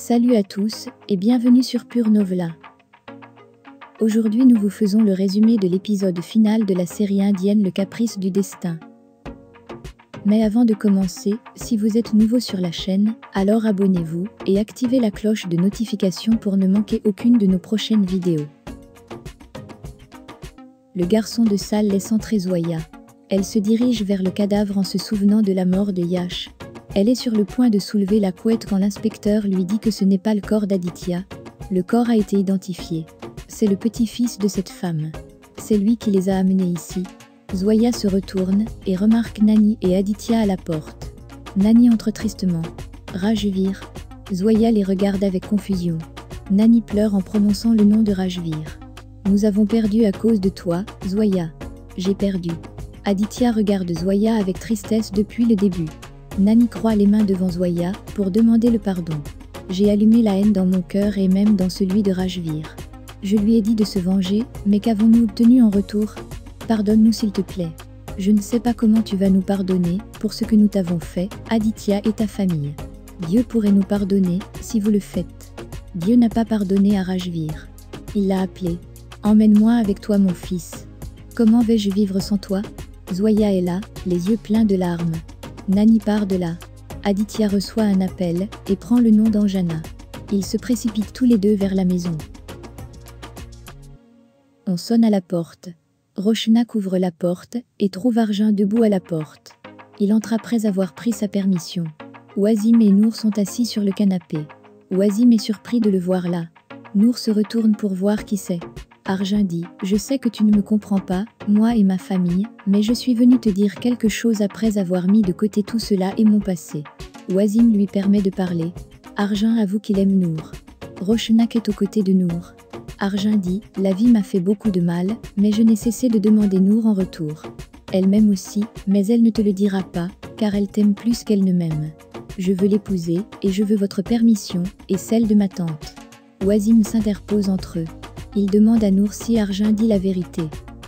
Salut à tous et bienvenue sur Pure Novela. Aujourd'hui nous vous faisons le résumé de l'épisode final de la série indienne Le Caprice du Destin. Mais avant de commencer, si vous êtes nouveau sur la chaîne, alors abonnez-vous et activez la cloche de notification pour ne manquer aucune de nos prochaines vidéos. Le garçon de salle laisse entrer Zoya. Elle se dirige vers le cadavre en se souvenant de la mort de Yash. Elle est sur le point de soulever la couette quand l'inspecteur lui dit que ce n'est pas le corps d'Aditya. Le corps a été identifié. C'est le petit-fils de cette femme. C'est lui qui les a amenés ici. Zoya se retourne et remarque Nani et Aditya à la porte. Nani entre tristement. Rajvir. Zoya les regarde avec confusion. Nani pleure en prononçant le nom de Rajvir. Nous avons perdu à cause de toi, Zoya. J'ai perdu. Aditya regarde Zoya avec tristesse depuis le début. Nani croit les mains devant Zoya pour demander le pardon. J'ai allumé la haine dans mon cœur et même dans celui de Rajvir. Je lui ai dit de se venger, mais qu'avons-nous obtenu en retour? Pardonne-nous s'il te plaît. Je ne sais pas comment tu vas nous pardonner pour ce que nous t'avons fait, Aditya et ta famille. Dieu pourrait nous pardonner si vous le faites. Dieu n'a pas pardonné à Rajvir. Il l'a appelé. Emmène-moi avec toi mon fils. Comment vais-je vivre sans toi? Zoya est là, les yeux pleins de larmes. Nani part de là. Aditya reçoit un appel et prend le nom d'Anjana. Ils se précipitent tous les deux vers la maison. On sonne à la porte. Roshna couvre la porte et trouve Arjun debout à la porte. Il entre après avoir pris sa permission. Oasim et Nour sont assis sur le canapé. Oasim est surpris de le voir là. Nour se retourne pour voir qui c'est. Arjun dit Je sais que tu ne me comprends pas, moi et ma famille, mais je suis venu te dire quelque chose après avoir mis de côté tout cela et mon passé. Oasim lui permet de parler. Arjun avoue qu'il aime Nour. Rochenak est aux côtés de Nour. Arjun dit La vie m'a fait beaucoup de mal, mais je n'ai cessé de demander Nour en retour. Elle m'aime aussi, mais elle ne te le dira pas, car elle t'aime plus qu'elle ne m'aime. Je veux l'épouser, et je veux votre permission, et celle de ma tante. Oasim s'interpose entre eux. Il demande à Nour si Arjun dit la vérité.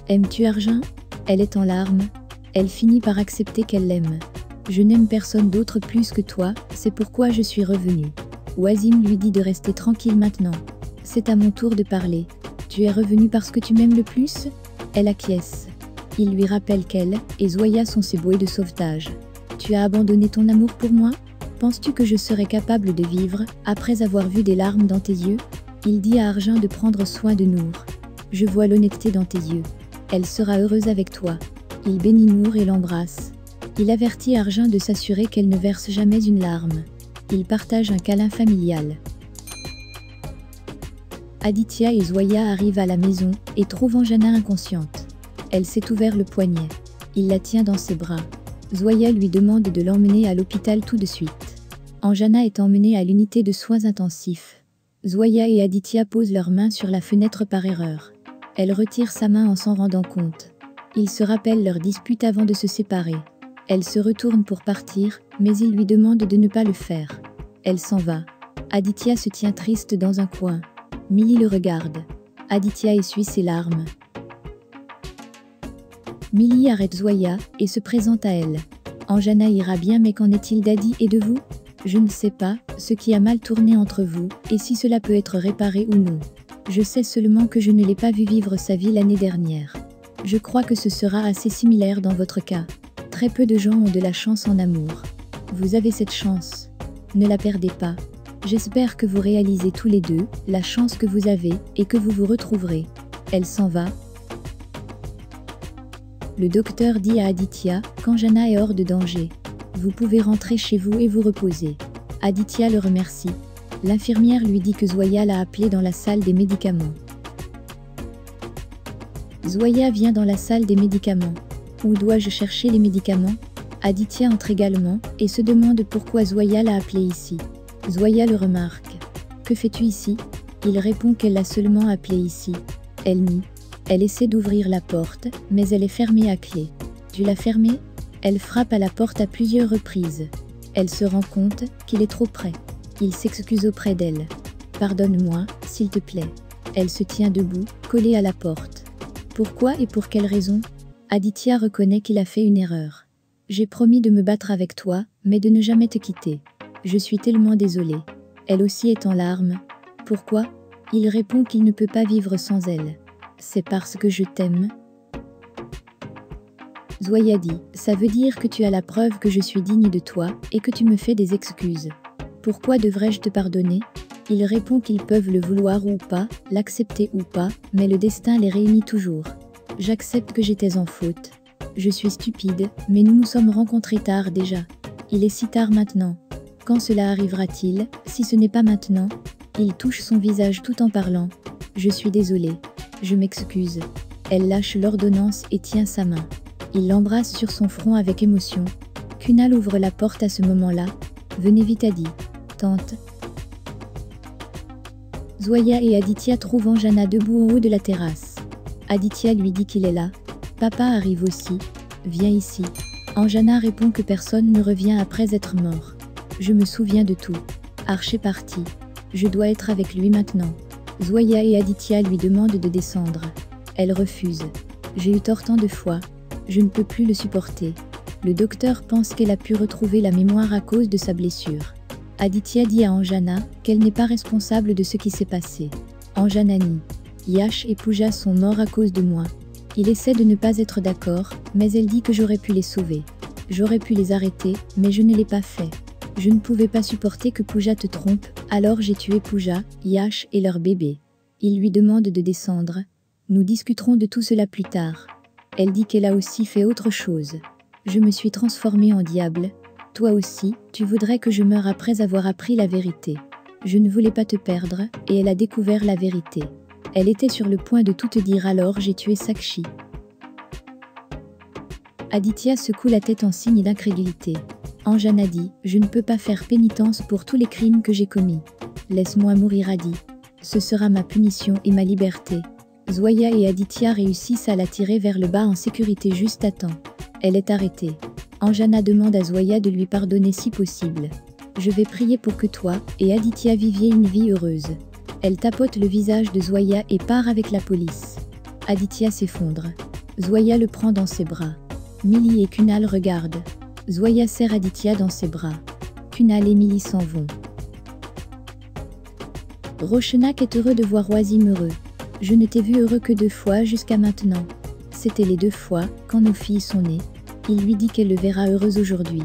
Aimes-tu Arjun Elle est en larmes. Elle finit par accepter qu'elle l'aime. Je n'aime personne d'autre plus que toi, c'est pourquoi je suis revenue. Oasim lui dit de rester tranquille maintenant. C'est à mon tour de parler. Tu es revenu parce que tu m'aimes le plus? Elle acquiesce. Il lui rappelle qu'elle et Zoya sont ses bouées de sauvetage. Tu as abandonné ton amour pour moi? Penses-tu que je serais capable de vivre après avoir vu des larmes dans tes yeux? Il dit à Arjun de prendre soin de Nour. Je vois l'honnêteté dans tes yeux. Elle sera heureuse avec toi. Il bénit Nour et l'embrasse. Il avertit Arjun de s'assurer qu'elle ne verse jamais une larme. Il partage un câlin familial. Aditya et Zoya arrivent à la maison et trouvent Anjana inconsciente. Elle s'est ouvert le poignet. Il la tient dans ses bras. Zoya lui demande de l'emmener à l'hôpital tout de suite. Anjana est emmenée à l'unité de soins intensifs. Zoya et Aditya posent leurs mains sur la fenêtre par erreur. Elle retire sa main en s'en rendant compte. Ils se rappellent leur dispute avant de se séparer. Elle se retourne pour partir, mais il lui demande de ne pas le faire. Elle s'en va. Aditya se tient triste dans un coin. Millie le regarde. Aditya essuie ses larmes. Millie arrête Zoya et se présente à elle. Anjana ira bien mais qu'en est-il d'Adi et de vous? Je ne sais pas, ce qui a mal tourné entre vous, et si cela peut être réparé ou non. Je sais seulement que je ne l'ai pas vu vivre sa vie l'année dernière. Je crois que ce sera assez similaire dans votre cas. Très peu de gens ont de la chance en amour. Vous avez cette chance. Ne la perdez pas. J'espère que vous réalisez tous les deux la chance que vous avez et que vous vous retrouverez. Elle s'en va. Le docteur dit à Aditya qu'Anjana est hors de danger. Vous pouvez rentrer chez vous et vous reposer. Aditya le remercie. L'infirmière lui dit que Zoya l'a appelé dans la salle des médicaments. Zoya vient dans la salle des médicaments. Où dois-je chercher les médicaments? Aditya entre également et se demande pourquoi Zoya l'a appelé ici. Zoya le remarque. Que fais-tu ici? Il répond qu'elle l'a seulement appelé ici. Elle nie. Elle essaie d'ouvrir la porte, mais elle est fermée à clé. Tu l'as fermée? Elle frappe à la porte à plusieurs reprises. Elle se rend compte qu'il est trop près. Il s'excuse auprès d'elle. Pardonne-moi, s'il te plaît. Elle se tient debout, collée à la porte. Pourquoi et pour quelle raison? Aditya reconnaît qu'il a fait une erreur. J'ai promis de me battre avec toi, mais de ne jamais te quitter. Je suis tellement désolée. Elle aussi est en larmes. Pourquoi? Il répond qu'il ne peut pas vivre sans elle. C'est parce que je t'aime. Zoya dit, ça veut dire que tu as la preuve que je suis digne de toi et que tu me fais des excuses. Pourquoi devrais-je te pardonner? Il répond qu'ils peuvent le vouloir ou pas, l'accepter ou pas, mais le destin les réunit toujours. J'accepte que j'étais en faute. Je suis stupide, mais nous nous sommes rencontrés tard déjà. Il est si tard maintenant. Quand cela arrivera-t-il, si ce n'est pas maintenant Il touche son visage tout en parlant. Je suis désolé. Je m'excuse. Elle lâche l'ordonnance et tient sa main. Il l'embrasse sur son front avec émotion. Kunal ouvre la porte à ce moment-là. Venez vite, a dit. Tante. Zoya et Aditya trouvent Anjana debout en haut de la terrasse. Aditya lui dit qu'il est là. Papa arrive aussi. Viens ici. Anjana répond que personne ne revient après être mort. Je me souviens de tout. Archer parti. Je dois être avec lui maintenant. Zoya et Aditya lui demandent de descendre. Elle refuse. J'ai eu tort tant de fois. Je ne peux plus le supporter. Le docteur pense qu'elle a pu retrouver la mémoire à cause de sa blessure. Aditya dit à Anjana qu'elle n'est pas responsable de ce qui s'est passé. Anjana nie. Yash et Pooja sont morts à cause de moi. Il essaie de ne pas être d'accord, mais elle dit que j'aurais pu les sauver. J'aurais pu les arrêter, mais je ne l'ai pas fait. Je ne pouvais pas supporter que Pooja te trompe, alors j'ai tué Pooja, Yash et leur bébé. Il lui demande de descendre. Nous discuterons de tout cela plus tard. Elle dit qu'elle a aussi fait autre chose. Je me suis transformée en diable. Toi aussi, tu voudrais que je meure après avoir appris la vérité. Je ne voulais pas te perdre, et elle a découvert la vérité. Elle était sur le point de tout te dire alors j'ai tué Sakshi. Aditya secoue la tête en signe d'incrédulité. Anjana dit Je ne peux pas faire pénitence pour tous les crimes que j'ai commis. Laisse-moi mourir, a dit. Ce sera ma punition et ma liberté. Zoya et Aditya réussissent à la tirer vers le bas en sécurité juste à temps. Elle est arrêtée. Anjana demande à Zoya de lui pardonner si possible. Je vais prier pour que toi et Aditya viviez une vie heureuse. Elle tapote le visage de Zoya et part avec la police. Aditya s'effondre. Zoya le prend dans ses bras. Millie et Kunal regardent. Zoya serre Aditya dans ses bras. Kunal et Millie s'en vont. Rochenak est heureux de voir Oisim heureux. Je ne t'ai vu heureux que deux fois jusqu'à maintenant. C'était les deux fois, quand nos filles sont nées. Il lui dit qu'elle le verra heureuse aujourd'hui.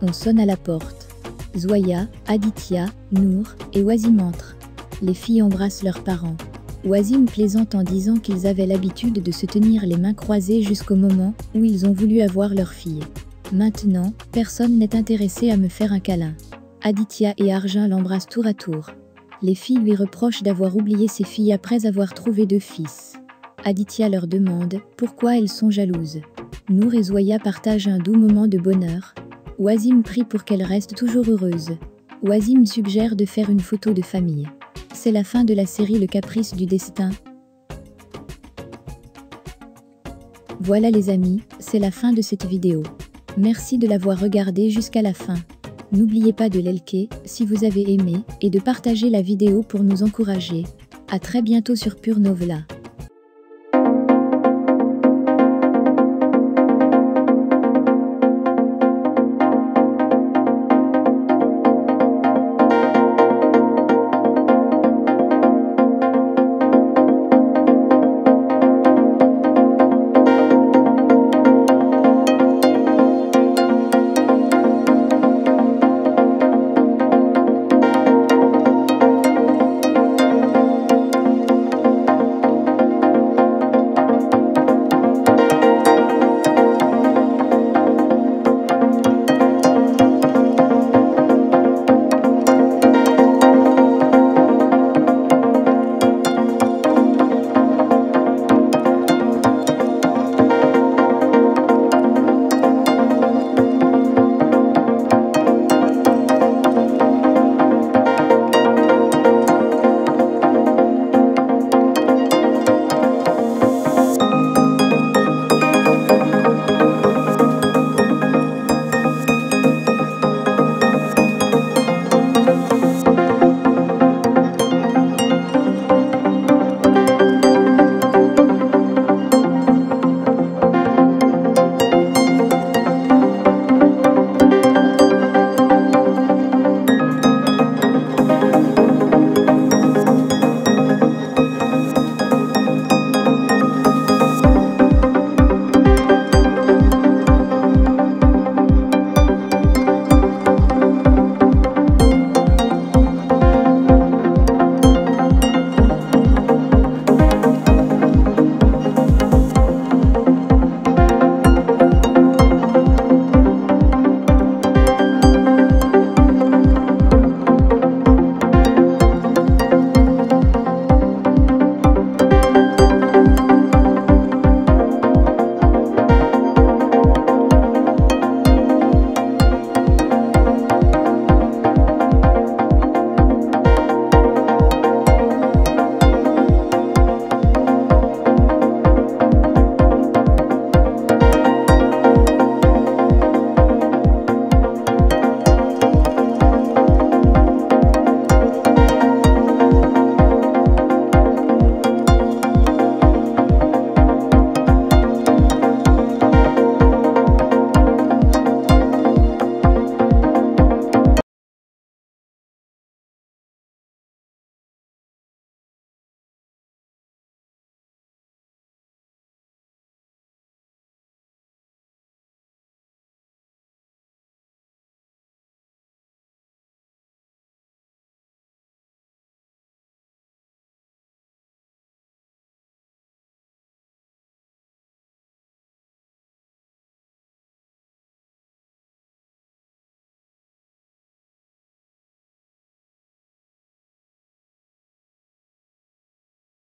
On sonne à la porte. Zoya, Aditya, Nour et Oisim entrent. Les filles embrassent leurs parents. Oisim plaisante en disant qu'ils avaient l'habitude de se tenir les mains croisées jusqu'au moment où ils ont voulu avoir leur fille. Maintenant, personne n'est intéressé à me faire un câlin. Aditya et Arjun l'embrassent tour à tour. Les filles lui reprochent d'avoir oublié ses filles après avoir trouvé deux fils. Aditya leur demande pourquoi elles sont jalouses. Nour et Zoya partagent un doux moment de bonheur. Oisim prie pour qu'elles restent toujours heureuses. Oisim suggère de faire une photo de famille. C'est la fin de la série Le Caprice du Destin. Voilà les amis, c'est la fin de cette vidéo. Merci de l'avoir regardé jusqu'à la fin. N'oubliez pas de liker si vous avez aimé et de partager la vidéo pour nous encourager. A très bientôt sur Pure Novela.